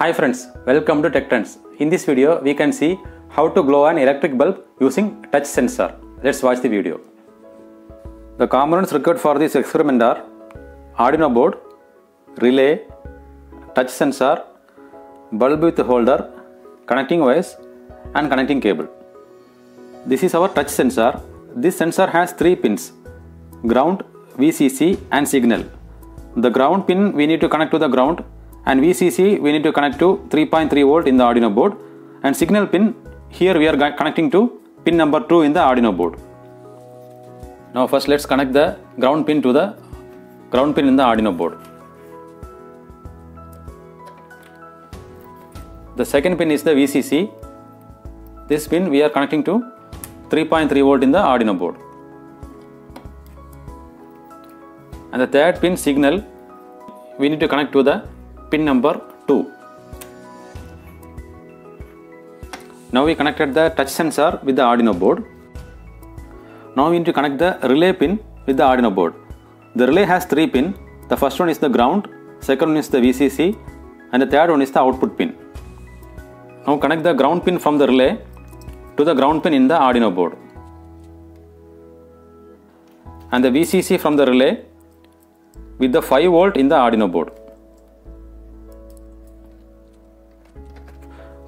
Hi friends, welcome to Tech Trends. In this video, we can see how to glow an electric bulb using touch sensor. Let's watch the video. The components required for this experiment are Arduino board, relay, touch sensor, bulb with holder, connecting wires and connecting cable. This is our touch sensor. This sensor has three pins ground, VCC and signal. The ground pin we need to connect to the ground and VCC we need to connect to 3.3 volt in the Arduino board and signal pin here we are connecting to pin number 2 in the Arduino board. Now first let's connect the ground pin to the ground pin in the Arduino board. The second pin is the VCC. This pin we are connecting to 3.3 volt in the Arduino board. And the third pin signal we need to connect to the pin number 2. Now we connected the touch sensor with the Arduino board. Now we need to connect the relay pin with the Arduino board. The relay has three pin. The first one is the ground, second one is the VCC and the third one is the output pin. Now connect the ground pin from the relay to the ground pin in the Arduino board. And the VCC from the relay with the 5 volt in the Arduino board.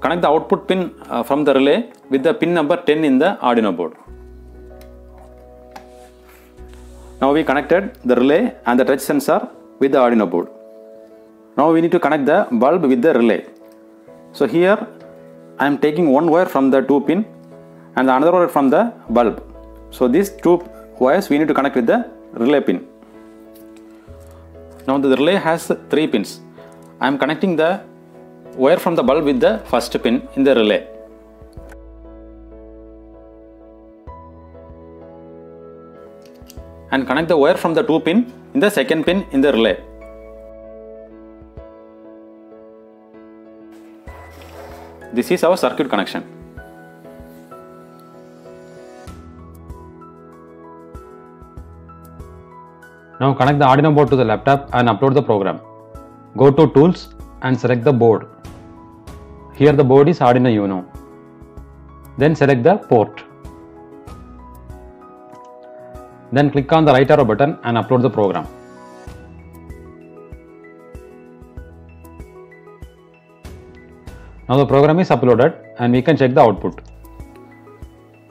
Connect the output pin uh, from the relay with the pin number 10 in the Arduino board. Now we connected the relay and the touch sensor with the Arduino board. Now we need to connect the bulb with the relay. So here I am taking one wire from the 2 pin and another wire from the bulb. So these two wires we need to connect with the relay pin. Now the relay has 3 pins. I am connecting the wire from the bulb with the first pin in the relay. And connect the wire from the 2 pin in the second pin in the relay. This is our circuit connection. Now connect the Arduino board to the laptop and upload the program. Go to Tools and select the board. Here the board is Arduino Uno. Then select the port. Then click on the right arrow button and upload the program. Now the program is uploaded and we can check the output.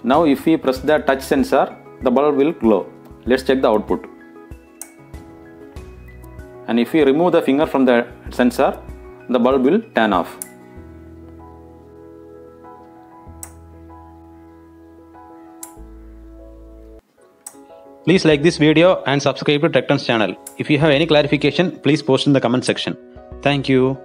Now if we press the touch sensor, the bulb will glow. Let's check the output. And if we remove the finger from the sensor, the bulb will turn off. Please like this video and subscribe to Tech Trends channel. If you have any clarification, please post in the comment section. Thank you.